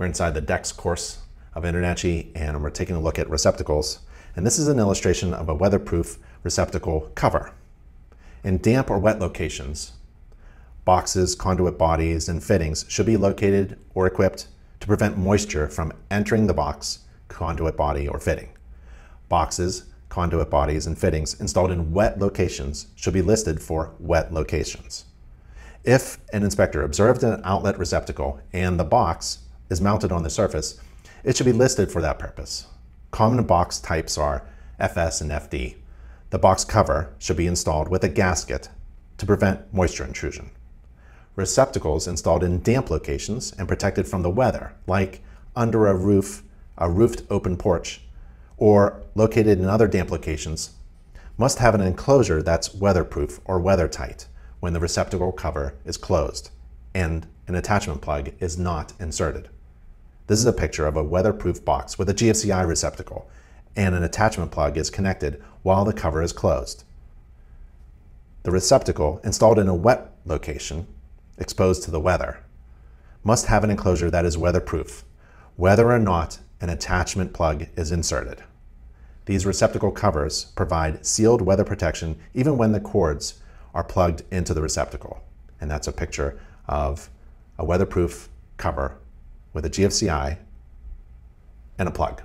We're inside the Decks course of InterNACHI and we're taking a look at receptacles. And this is an illustration of a weatherproof receptacle cover. In damp or wet locations, boxes, conduit bodies, and fittings should be located or equipped to prevent moisture from entering the box, conduit body, or fitting. Boxes, conduit bodies, and fittings installed in wet locations should be listed for wet locations. If an inspector observed an outlet receptacle and the box is mounted on the surface, it should be listed for that purpose. Common box types are FS and FD. The box cover should be installed with a gasket to prevent moisture intrusion. Receptacles installed in damp locations and protected from the weather, like under a roof, a roofed open porch, or located in other damp locations, must have an enclosure that's weatherproof or weathertight when the receptacle cover is closed and an attachment plug is not inserted. This is a picture of a weatherproof box with a GFCI receptacle and an attachment plug is connected while the cover is closed. The receptacle installed in a wet location, exposed to the weather, must have an enclosure that is weatherproof, whether or not an attachment plug is inserted. These receptacle covers provide sealed weather protection even when the cords are plugged into the receptacle. And that's a picture of a weatherproof cover with a GFCI and a plug.